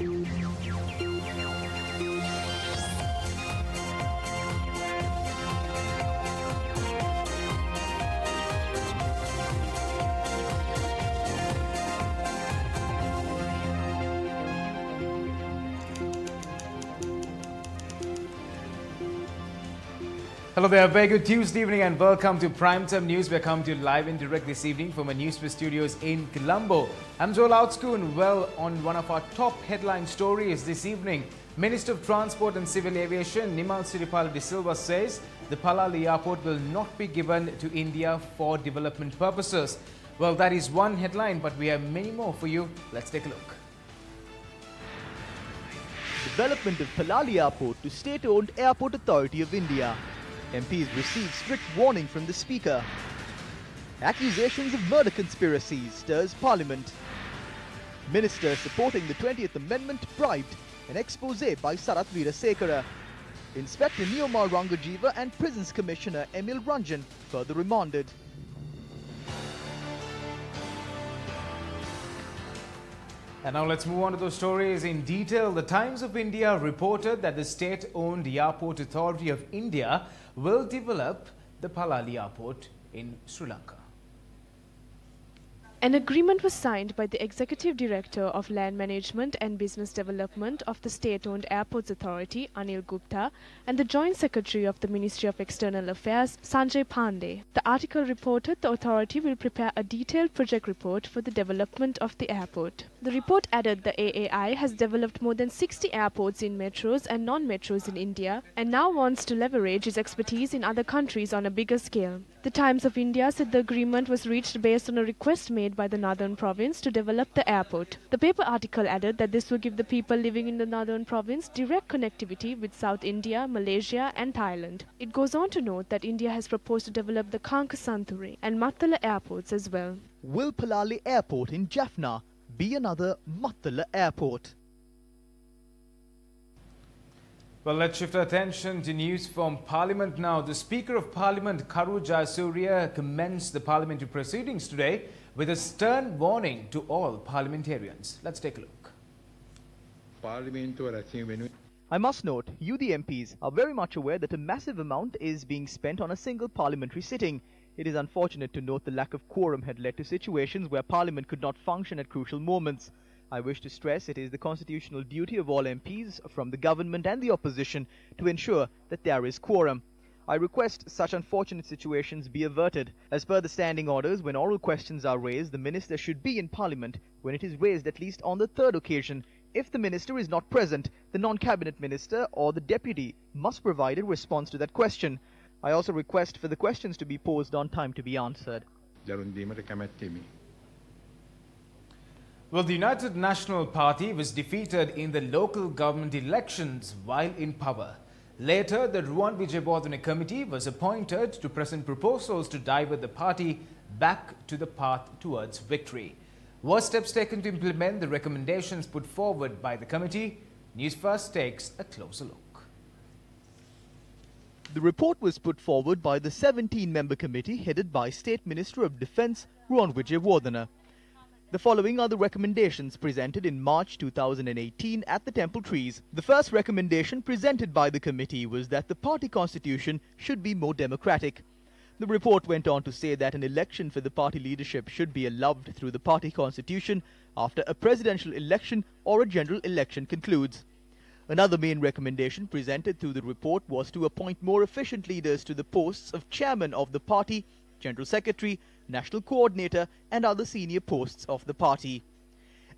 you Hello there, very good Tuesday evening and welcome to Primetime News. We're coming to you live and direct this evening from our newspaper studios in Colombo. I'm Joel Outscoon. Well, on one of our top headline stories this evening, Minister of Transport and Civil Aviation Nimal Siripala de Silva says the Palali airport will not be given to India for development purposes. Well, that is one headline, but we have many more for you. Let's take a look. Development of Palali Airport to State-owned Airport Authority of India. MPs received strict warning from the Speaker. Accusations of murder conspiracies stirs Parliament. Minister supporting the 20th Amendment bribed. An expose by Sarath Veerasekara. Inspector Neomal Rangajeewa and Prisons Commissioner Emil Ranjan further remanded. And now let's move on to those stories in detail. The Times of India reported that the state-owned Airport Authority of India will develop the Palali Airport in Sri Lanka. An agreement was signed by the Executive Director of Land Management and Business Development of the State-owned Airports Authority, Anil Gupta, and the Joint Secretary of the Ministry of External Affairs, Sanjay Pandey. The article reported the authority will prepare a detailed project report for the development of the airport. The report added the AAI has developed more than 60 airports in metros and non-metros in India and now wants to leverage its expertise in other countries on a bigger scale. The Times of India said the agreement was reached based on a request made by the Northern Province to develop the airport. The paper article added that this will give the people living in the Northern Province direct connectivity with South India, Malaysia and Thailand. It goes on to note that India has proposed to develop the Kankesanthurai and Mattala airports as well. Will Palali Airport in Jaffna be another Mattala airport? Well, let's shift our attention to news from Parliament now. The Speaker of Parliament, Karu Jayasuriya, commenced the parliamentary proceedings today with a stern warning to all parliamentarians. Let's take a look. I must note, you the MPs are very much aware that a massive amount is being spent on a single parliamentary sitting. It is unfortunate to note the lack of quorum had led to situations where Parliament could not function at crucial moments. I wish to stress it is the constitutional duty of all MPs from the government and the opposition to ensure that there is quorum. I request such unfortunate situations be averted. As per the standing orders, when oral questions are raised, the minister should be in parliament when it is raised at least on the third occasion. If the minister is not present, the non-cabinet minister or the deputy must provide a response to that question. I also request for the questions to be posed on time to be answered. Well, the United National Party was defeated in the local government elections while in power. Later, the Ruwan Wijewardene Committee was appointed to present proposals to divert the party back to the path towards victory. Were steps taken to implement the recommendations put forward by the committee? News First takes a closer look. The report was put forward by the 17-member committee headed by State Minister of Defence Ruwan Wijewardene. The following are the recommendations presented in March 2018 at the Temple Trees. The first recommendation presented by the committee was that the party constitution should be more democratic. The report went on to say that an election for the party leadership should be allowed through the party constitution after a presidential election or a general election concludes. Another main recommendation presented through the report was to appoint more efficient leaders to the posts of chairman of the party, general secretary, national coordinator and other senior posts of the party.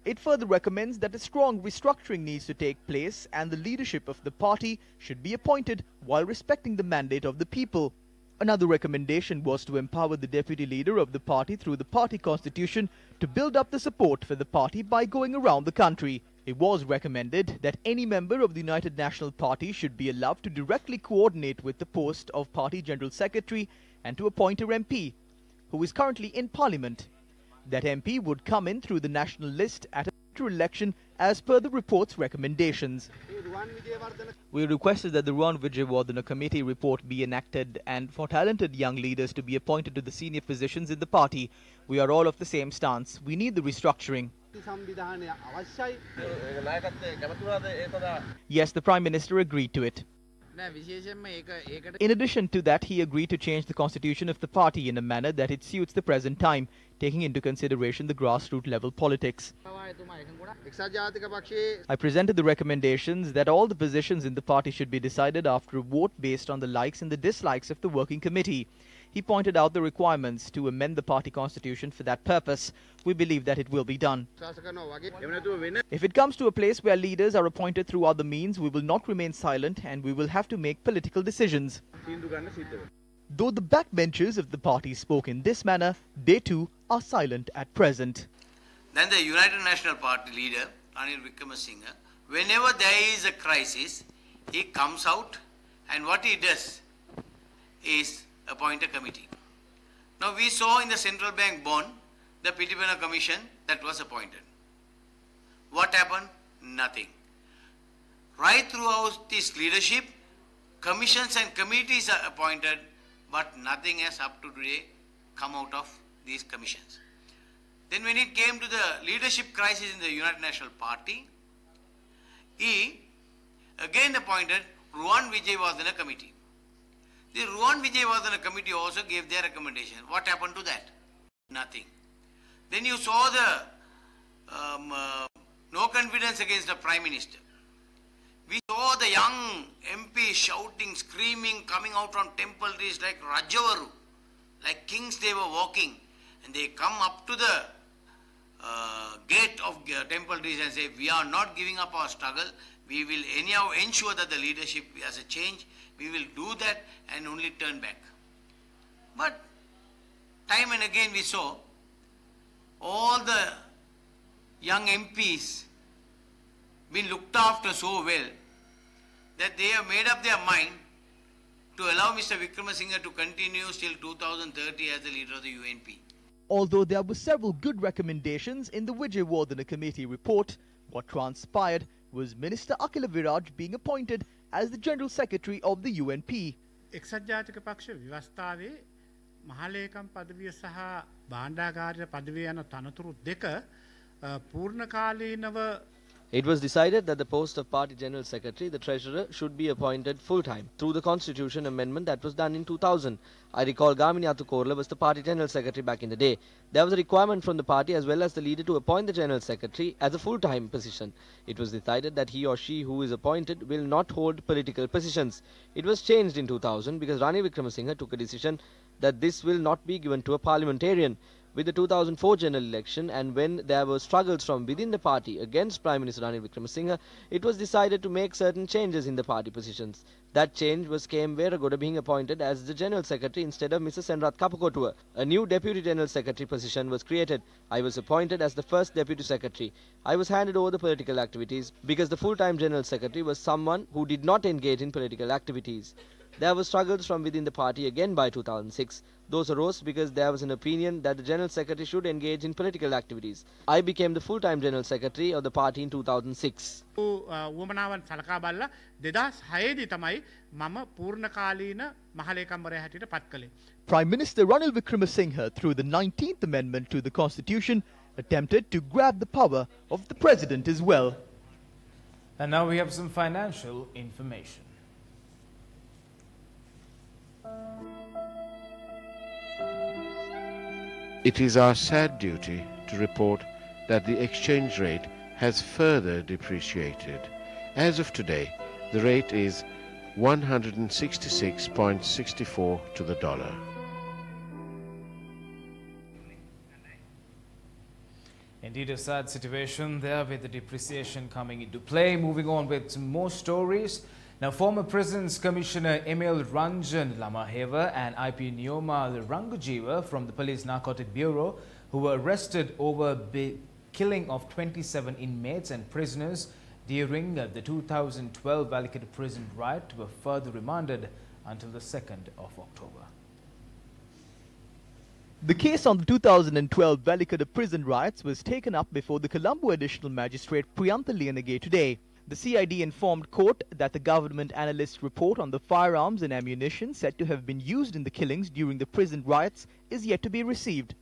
It further recommends that a strong restructuring needs to take place and the leadership of the party should be appointed while respecting the mandate of the people. Another recommendation was to empower the deputy leader of the party through the party constitution to build up the support for the party by going around the country. It was recommended that any member of the United National Party should be allowed to directly coordinate with the post of party general secretary and to appoint a MP who is currently in Parliament. That MP would come in through the national list at a future election as per the report's recommendations. We requested that the Ruwan Wijewardene committee report be enacted and for talented young leaders to be appointed to the senior positions in the party. We are all of the same stance. We need the restructuring. Yes, the Prime Minister agreed to it. In addition to that, he agreed to change the constitution of the party in a manner that it suits the present time, taking into consideration the grassroots level politics. I presented the recommendations that all the positions in the party should be decided after a vote based on the likes and the dislikes of the working committee. He pointed out the requirements to amend the party constitution for that purpose. We believe that it will be done. If it comes to a place where leaders are appointed through other means, we will not remain silent and we will have to make political decisions. Though the backbenchers of the party spoke in this manner, they too are silent at present. Then the United National Party leader, Ranil Wickremesinghe, whenever there is a crisis, he comes out and what he does is appoint a committee. Now we saw in the central bank bond the Pitipena commission that was appointed. What happened? Nothing. Right throughout this leadership, commissions and committees are appointed, but nothing has up to today come out of these commissions. Then when it came to the leadership crisis in the United National Party, he again appointed Ruwan Wijewardene committee. The Ruwan Wijewardene committee also gave their recommendation. What happened to that? Nothing. Then you saw the um, uh, no confidence against the prime minister. We saw the young MP shouting, screaming, coming out from temple trees like Rajavaru, like kings they were walking, and they come up to the uh, gate of uh, temple trees and say, "We are not giving up our struggle. We will anyhow ensure that the leadership has a change. We will do that and only turn back." But time and again we saw all the young MPs been looked after so well that they have made up their mind to allow Mr. Wickremesinghe to continue till 2030 as the leader of the UNP. Although there were several good recommendations in the Vijay Committee report, what transpired was Minister Akila Viraj being appointed as the General Secretary of the UNP. එක්සත් ජාතික පක්ෂ ව්‍යවස්ථාවේ මහලේකම් පදවිය සහ බාණ්ඩාගාරය පදවිය යන තනතුරු දෙක අ, පූර්ණකාලීනව It was decided that the post of party general secretary, the treasurer, should be appointed full time through the constitution amendment that was done in 2000. I recall Gamini Atukorale was the party general secretary back in the day. There was a requirement from the party as well as the leader to appoint the general secretary as a full time position. It was decided that he or she who is appointed will not hold political positions. It was changed in 2000 because Ranil Wickremesinghe took a decision that this will not be given to a parliamentarian. With the 2004 general election and when there were struggles from within the party against Prime Minister Ranil Wickremesinghe, it was decided to make certain changes in the party positions. That change was K.M. Veragoda being appointed as the General Secretary instead of Mrs. Senrat Kapukotua. A new Deputy General Secretary position was created. I was appointed as the first Deputy Secretary. I was handed over the political activities because the full-time General Secretary was someone who did not engage in political activities. There were struggles from within the party again by 2006. Those arose because there was an opinion that the General Secretary should engage in political activities. I became the full-time General Secretary of the party in 2006. Prime Minister Ranil Wickremesinghe through the 19th Amendment to the Constitution attempted to grab the power of the President as well. And now we have some financial information. It is our sad duty to report that the exchange rate has further depreciated. As of today, the rate is 166.64 to the dollar. Indeed, a sad situation there with the depreciation coming into play. Moving on with more stories. Now, former Prisons Commissioner Emil Ranjan Lamahewa and IP Neomal Rangajeewa from the Police Narcotic Bureau, who were arrested over the killing of 27 inmates and prisoners during the 2012 Welikada prison riot, were further remanded until the 2nd of October. The case on the 2012 Welikada prison riots was taken up before the Colombo Additional Magistrate Priyantha Liyanage today. The CID informed court that the government analyst's report on the firearms and ammunition said to have been used in the killings during the prison riots is yet to be received.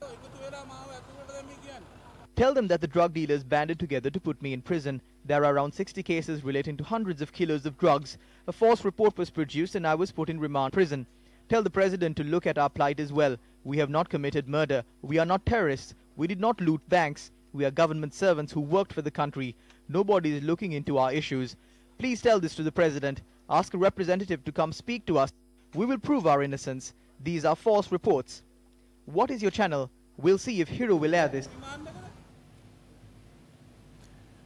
Tell them that the drug dealers banded together to put me in prison. There are around 60 cases relating to hundreds of kilos of drugs. A false report was produced and I was put in remand prison. Tell the president to look at our plight as well. We have not committed murder. We are not terrorists. We did not loot banks. We are government servants who worked for the country. Nobody is looking into our issues. Please tell this to the president. Ask a representative to come speak to us. We will prove our innocence. These are false reports. What is your channel? We'll see if Hero will air this.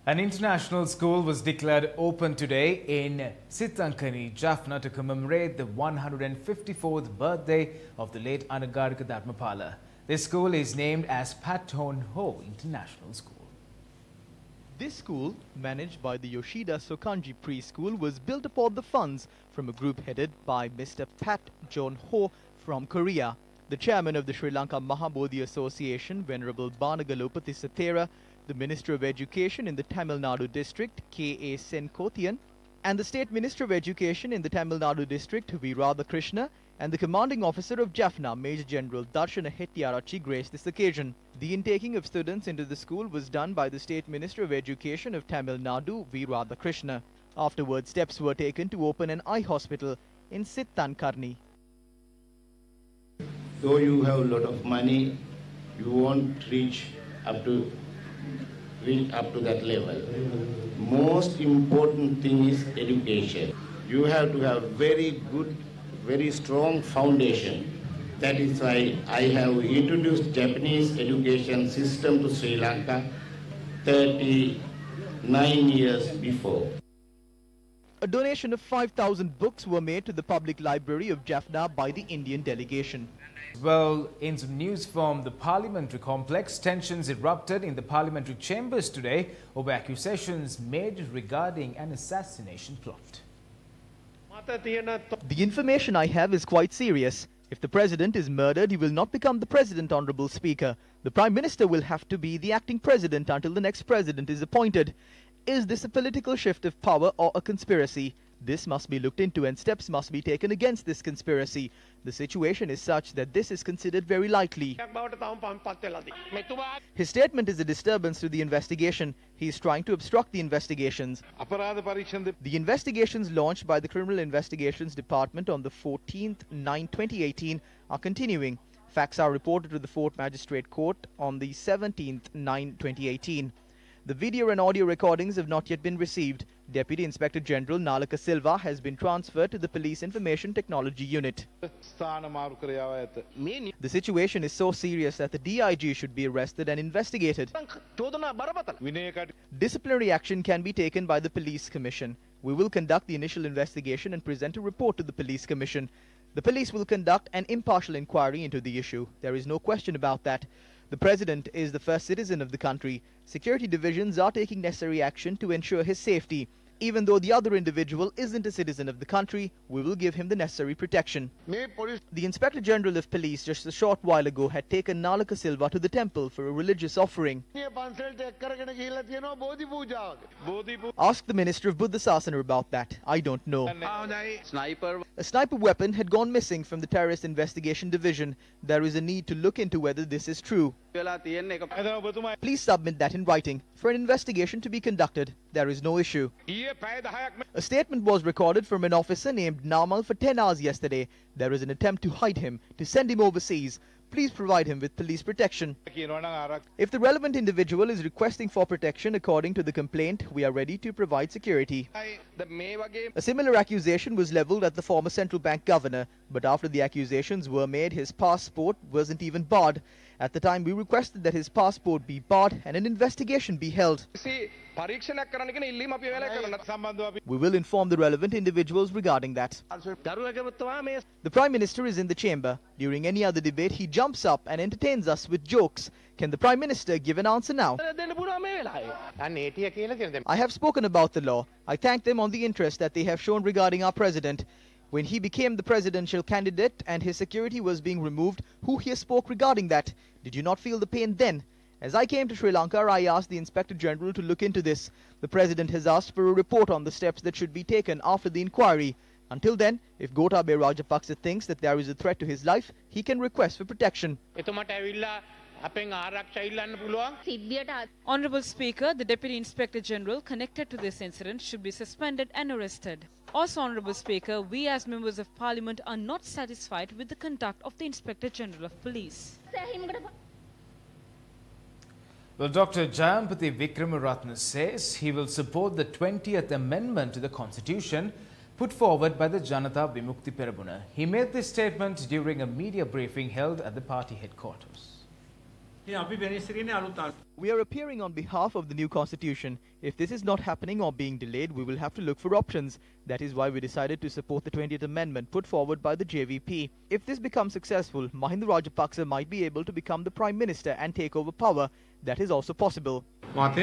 An international school was declared open today in Sitankani, Jaffna to commemorate the 154th birthday of the late Anagarika Dharmapala. This school is named as Pat Hon Ho International School. This school, managed by the Yoshida Sokanji Preschool, was built upon the funds from a group headed by Mr. Pat John Ho from Korea. The chairman of the Sri Lanka Mahabodhi Association, Venerable Banagala Upatissa Thera, the Minister of Education in the Tamil Nadu district, K.A. Senkothian, and the State Minister of Education in the Tamil Nadu district, V. Radhakrishna, and the commanding officer of Jaffna, Major General Darshana Hettiarachchi, graced this occasion. The intaking of students into the school was done by the State Minister of Education of Tamil Nadu, V. Radhakrishna. Afterwards, steps were taken to open an eye hospital in Sittankarni. Though you have a lot of money, you won't reach up to reach up to that level. Most important thing is education. You have to have very good, very strong foundation. That is why I have introduced Japanese education system to Sri Lanka 39 years before. A donation of 5,000 books were made to the public library of Jaffna by the Indian delegation. Well, in some news from the parliamentary complex, tensions erupted in the parliamentary chambers today over accusations made regarding an assassination plot. The information I have is quite serious. If the president is murdered, he will not become the president, Honorable Speaker. The prime minister will have to be the acting president until the next president is appointed. Is this a political shift of power or a conspiracy? This must be looked into and steps must be taken against this conspiracy. The situation is such that this is considered very likely. His statement is a disturbance to the investigation. He is trying to obstruct the investigations. The investigations launched by the Criminal Investigations Department on the 14th 9 2018 are continuing. Facts are reported to the Fort Magistrate Court on the 17th 9 2018. The video and audio recordings have not yet been received. Deputy Inspector General Nalaka Silva has been transferred to the Police Information Technology Unit. The situation is so serious that the DIG should be arrested and investigated. Disciplinary action can be taken by the Police Commission. We will conduct the initial investigation and present a report to the Police Commission. The police will conduct an impartial inquiry into the issue. There is no question about that. The president is the first citizen of the country. Security divisions are taking necessary action to ensure his safety even though the other individual isn't a citizen of the country, we will give him the necessary protection. The Inspector General of Police just a short while ago had taken Nalaka Silva to the temple for a religious offering. Ask the Minister of Buddha Sasana about that. I don't know. A sniper weapon had gone missing from the Terrorist Investigation Division. There is a need to look into whether this is true. Please submit that in writing for an investigation to be conducted. There is no issue. A statement was recorded from an officer named Namal for 10 hours yesterday. There is an attempt to hide him, to send him overseas please provide him with police protection. If the relevant individual is requesting for protection according to the complaint, we are ready to provide security. A similar accusation was leveled at the former central bank governor, but after the accusations were made, his passport wasn't even barred. At the time, we requested that his passport be barred and an investigation be held. See, we will inform the relevant individuals regarding that. The Prime Minister is in the chamber. During any other debate, he jumps up and entertains us with jokes. Can the Prime Minister give an answer now? I have spoken about the law. I thank them on the interest that they have shown regarding our President. When he became the presidential candidate and his security was being removed, who here spoke regarding that? Did you not feel the pain then? As I came to Sri Lanka, I asked the Inspector General to look into this. The President has asked for a report on the steps that should be taken after the inquiry. Until then, if Gotabaya Rajapaksa thinks that there is a threat to his life, he can request for protection. Honorable Speaker, the Deputy Inspector General connected to this incident should be suspended and arrested. Also, Honorable Speaker, we as members of Parliament are not satisfied with the conduct of the Inspector General of Police. Well, Dr. Jayampathy Wickramaratne says he will support the 20th Amendment to the Constitution put forward by the Janata Vimukti Peramuna. He made this statement during a media briefing held at the party headquarters. We are appearing on behalf of the new constitution. If this is not happening or being delayed, we will have to look for options. That is why we decided to support the 20th amendment put forward by the JVP. If this becomes successful, Mahinda Rajapaksa might be able to become the prime minister and take over power. That is also possible. What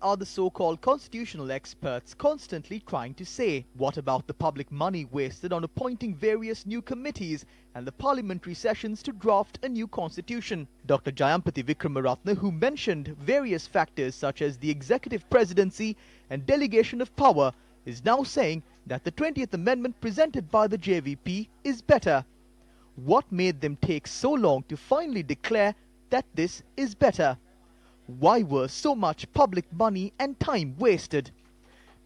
are the so-called constitutional experts constantly trying to say? What about the public money wasted on appointing various new committees and the parliamentary sessions to draft a new constitution? Dr. Jayampathy Wickramaratne, who mentioned various factors such as the executive presidency and delegation of power, is now saying that the 20th amendment presented by the JVP is better. What made them take so long to finally declare that this is better? Why were so much public money and time wasted?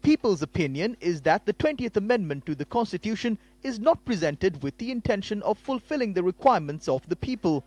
People's opinion is that the 20th Amendment to the Constitution is not presented with the intention of fulfilling the requirements of the people.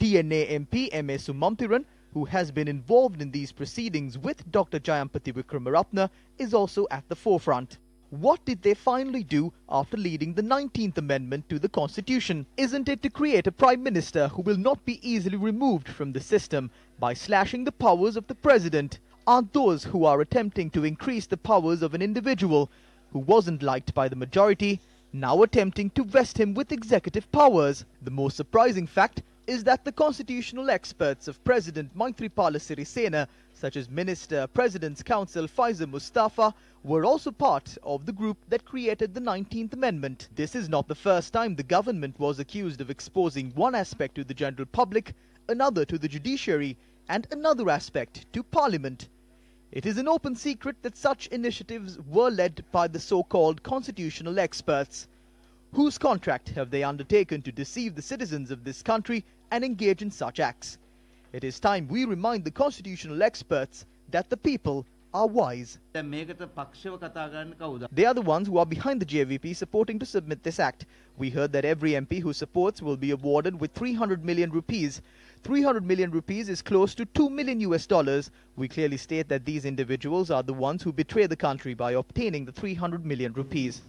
TNA MP M.A. Sumanthiran, who has been involved in these proceedings with Dr. Jayampathy Wickramaratne, is also at the forefront. What did they finally do after leading the 19th Amendment to the Constitution? Isn't it to create a Prime Minister who will not be easily removed from the system by slashing the powers of the President? Aren't those who are attempting to increase the powers of an individual who wasn't liked by the majority now attempting to vest him with executive powers? The most surprising fact is that the constitutional experts of President Maithripala Sirisena, such as Minister, President's Counsel Faiszer Musthapha, were also part of the group that created the 19th Amendment. This is not the first time the government was accused of exposing one aspect to the general public, another to the judiciary, and another aspect to Parliament. It is an open secret that such initiatives were led by the so-called constitutional experts. Whose contract have they undertaken to deceive the citizens of this country and engage in such acts? It is time we remind the constitutional experts that the people are wise. They are the ones who are behind the JVP supporting to submit this act. We heard that every MP who supports will be awarded with 300 million rupees. 300 million rupees is close to 2 million US dollars. We clearly state that these individuals are the ones who betray the country by obtaining the 300 million rupees.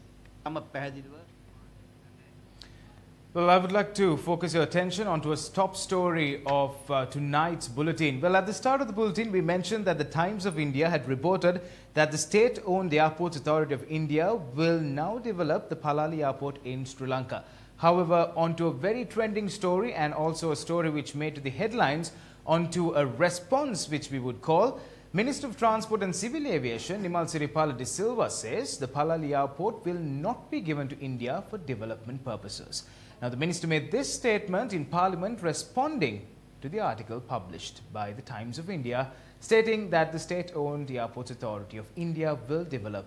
Well, I would like to focus your attention onto a top story of uh, tonight's bulletin. Well, at the start of the bulletin, we mentioned that the Times of India had reported that the state-owned Airports Authority of India will now develop the Palali Airport in Sri Lanka. However, onto a very trending story and also a story which made the headlines onto a response which we would call Minister of Transport and Civil Aviation Nimal Siripala de Silva says the Palali Airport will not be given to India for development purposes. Now, the minister made this statement in Parliament responding to the article published by the Times of India stating that the state-owned Airports Authority of India will develop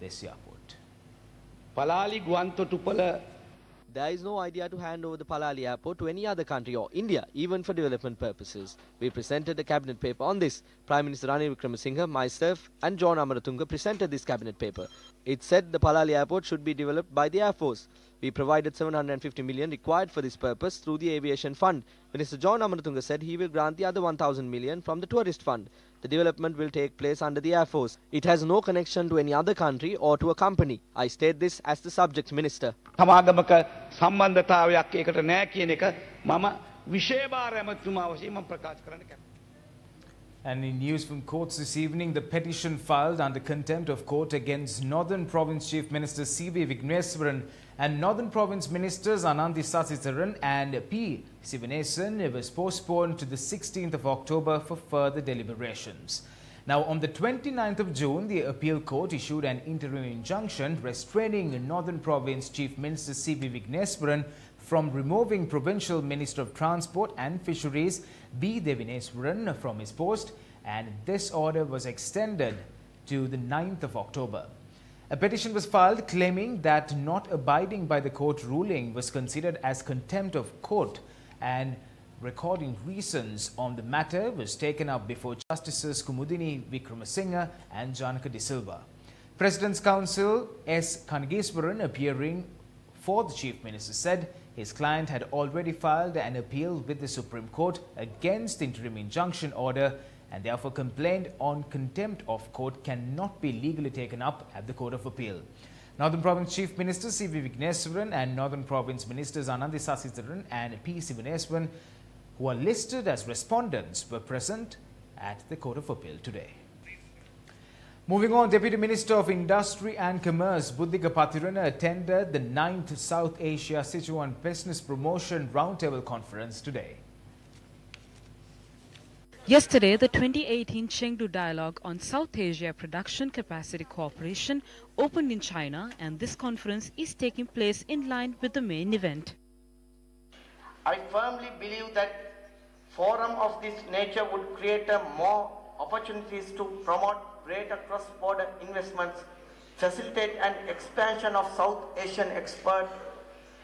this airport. Palali Guantotupala there is no idea to hand over the Palali airport to any other country or India, even for development purposes. We presented a cabinet paper on this. Prime Minister Ranil Wickremesinghe, myself and John Amaratunga presented this cabinet paper. It said the Palali airport should be developed by the Air Force. We provided 750 million required for this purpose through the Aviation Fund. Minister John Amaratunga said he will grant the other 1000 million from the Tourist Fund. The development will take place under the Air Force. It has no connection to any other country or to a company. I state this as the subject minister. සමාගමක සම්බන්ධතාවයක් ඒකට නෑ කියන එක මම විශේෂ ඇමතුමා වශයෙන් මම ප්‍රකාශ කරන්න කැමතියි. And in news from courts this evening, the petition filed under contempt of court against Northern Province Chief Minister C.V. Vigneswaran and Northern Province Ministers Ananthi Sasitharan and P. Sivanesan was postponed to the 16th of October for further deliberations. Now, on the 29th of June, the appeal court issued an interim injunction restraining Northern Province Chief Minister C.V. Vigneswaran from removing Provincial Minister of Transport and Fisheries B. Devineswaran from his post and this order was extended to the 9th of October. A petition was filed claiming that not abiding by the court ruling was considered as contempt of court and recording reasons on the matter was taken up before Justices Kumudini Wickremasinghe and Janaka De Silva. President's Counsel S. Kanageswaran appearing for the Chief Minister said his client had already filed an appeal with the Supreme Court against the interim injunction order and therefore complaint on contempt of court cannot be legally taken up at the Court of Appeal. Northern Province Chief Minister C.V. Vigneswaran and Northern Province Ministers Ananthi Sasitharan and P. Sivaneswaran, who are listed as respondents, were present at the Court of Appeal today. Moving on, Deputy Minister of Industry and Commerce Buddhika Pathirana attended the 9th South Asia Sichuan Business Promotion Roundtable Conference today. Yesterday, the 2018 Chengdu Dialogue on South Asia Production Capacity Cooperation opened in China and this conference is taking place in line with the main event. I firmly believe that forum of this nature would create a more opportunities to promote greater cross-border investments, facilitate an expansion of South Asian export,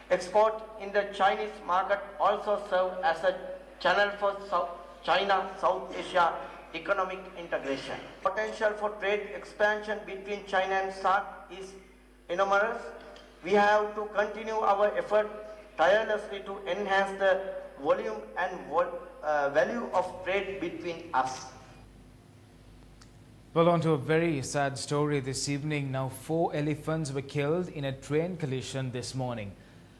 export in the Chinese market, also serve as a channel for South China, South Asia economic integration. Potential for trade expansion between China and SAARC is enormous. We have to continue our effort tirelessly to enhance the volume and uh, value of trade between us. Well, on to a very sad story this evening. Now, four elephants were killed in a train collision this morning.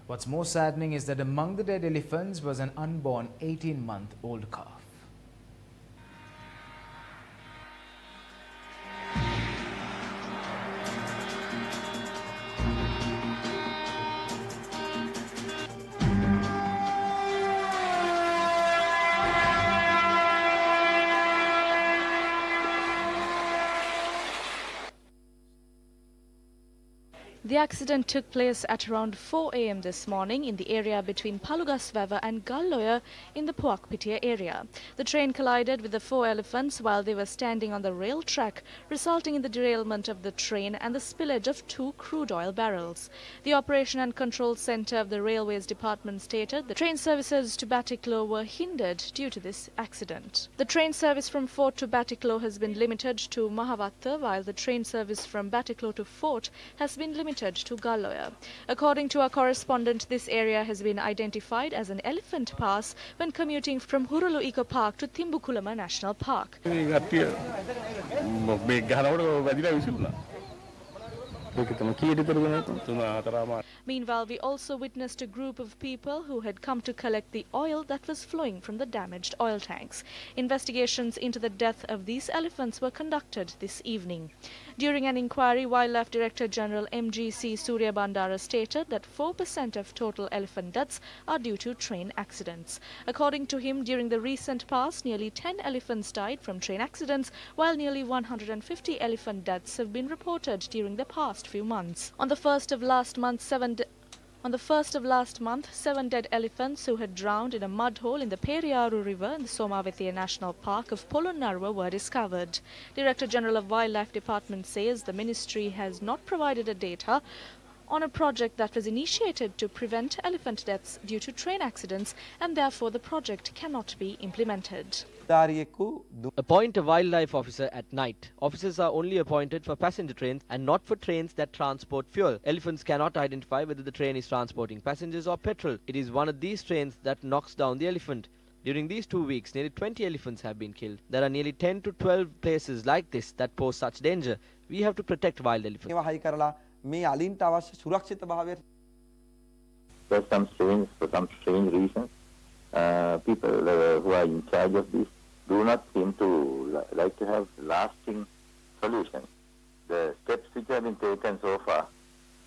What's more saddening is that among the dead elephants was an unborn 18-month-old calf. The accident took place at around 4 a.m. this morning in the area between Palugasvävä and Galloja in the Puakpitia area. The train collided with the four elephants while they were standing on the rail track, resulting in the derailment of the train and the spillage of two crude oil barrels. The Operation and Control Center of the Railways Department stated the train services to Batticaloa were hindered due to this accident. The train service from Fort to Batticaloa has been limited to Mahavatta, while the train service from Batticaloa to Fort has been limited to Galloja. According to our correspondent, this area has been identified as an elephant pass when commuting from Hurulu Eco Park to Thimbukulama National Park. Meanwhile, we also witnessed a group of people who had come to collect the oil that was flowing from the damaged oil tanks. Investigations into the death of these elephants were conducted this evening. During an inquiry, Wildlife Director General MGC Surya Bandara stated that 4% of total elephant deaths are due to train accidents. According to him, during the recent past, nearly 10 elephants died from train accidents, while nearly 150 elephant deaths have been reported during the past few months. On the first of last month, seven on the first of last month, seven dead elephants who had drowned in a mud hole in the Periyaru River in the Somawathiya National Park of Polonnaruwa were discovered. Director General of Wildlife Department says the ministry has not provided a data on a project that was initiated to prevent elephant deaths due to train accidents and therefore the project cannot be implemented. Appoint a wildlife officer at night. Officers are only appointed for passenger trains and not for trains that transport fuel. Elephants cannot identify whether the train is transporting passengers or petrol. It is one of these trains that knocks down the elephant. During these two weeks, nearly 20 elephants have been killed. There are nearly 10 to 12 places like this that pose such danger. We have to protect wild elephants. For some strange, for some strange reasons, uh, people uh, who are in charge of this do not seem to li like to have lasting solutions. The steps which have been taken so far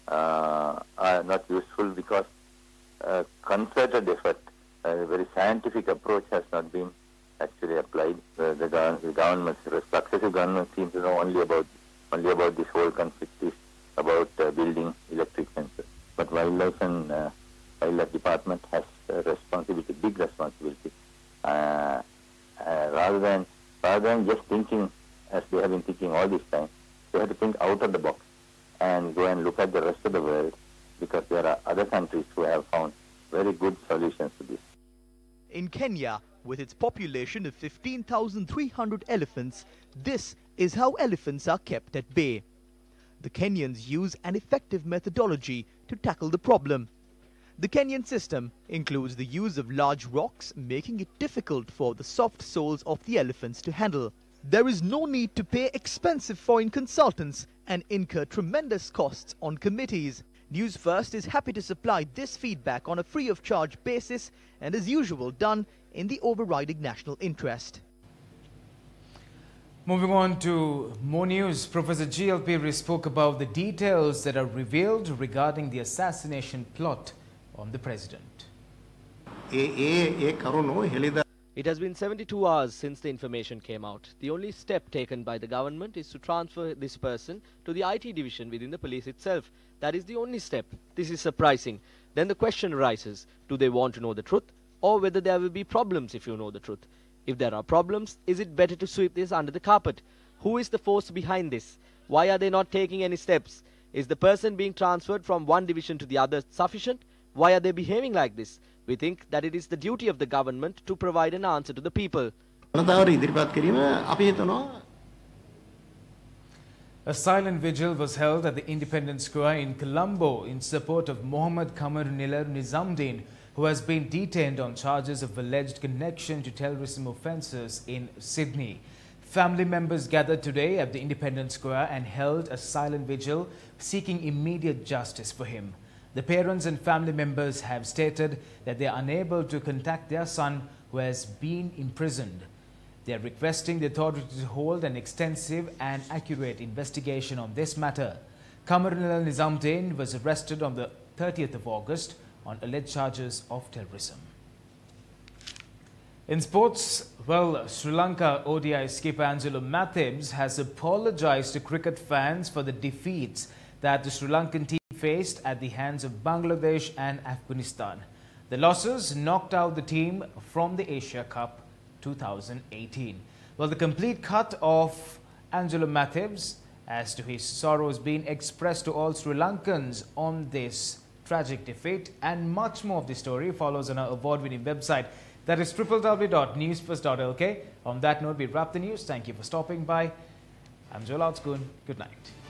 uh, are not useful because a concerted effort, a very scientific approach has not been actually applied. The, the, the government, successive governments seem to know only about only about this whole conflict is about uh, building electric fences. But wildlife and uh, wildlife department has responsibility, big responsibility. Uh, uh, rather than rather than just thinking as they have been thinking all this time, they have to think out of the box and go and look at the rest of the world because there are other countries who have found very good solutions to this. In Kenya, with its population of 15,300 elephants, this is how elephants are kept at bay. The Kenyans use an effective methodology to tackle the problem. The Kenyan system includes the use of large rocks, making it difficult for the soft soles of the elephants to handle. There is no need to pay expensive foreign consultants and incur tremendous costs on committees. News First is happy to supply this feedback on a free of charge basis and as usual done in the overriding national interest. Moving on to more news, Professor G.L. Peiris spoke about the details that are revealed regarding the assassination plot on the president. It has been 72 hours since the information came out. The only step taken by the government is to transfer this person to the IT division within the police itself. That is the only step. This is surprising. Then the question arises, do they want to know the truth or whether there will be problems if you know the truth? If there are problems, is it better to sweep this under the carpet? Who is the force behind this? Why are they not taking any steps? Is the person being transferred from one division to the other sufficient? Why are they behaving like this? We think that it is the duty of the government to provide an answer to the people. A silent vigil was held at the Independence Square in Colombo in support of Mohammad Kamar Nilar Nizamdin, who has been detained on charges of alleged connection to terrorism offences in Sydney. Family members gathered today at the Independence Square and held a silent vigil seeking immediate justice for him. The parents and family members have stated that they are unable to contact their son who has been imprisoned. They are requesting the authorities to hold an extensive and accurate investigation on this matter. Kamarullah Nizamdin was arrested on the 30th of August on alleged charges of terrorism. In sports, well, Sri Lanka ODI skipper Angelo Mathews has apologized to cricket fans for the defeats that the Sri Lankan team faced at the hands of Bangladesh and Afghanistan. The losses knocked out the team from the Asia Cup 2018. Well, the complete cut of Angelo Mathews as to his sorrows being expressed to all Sri Lankans on this tragic defeat and much more of the story follows on our award-winning website that is www.newsfirst.lk. On that note, we wrap the news. Thank you for stopping by. I'm Joel Outspoon. Good night.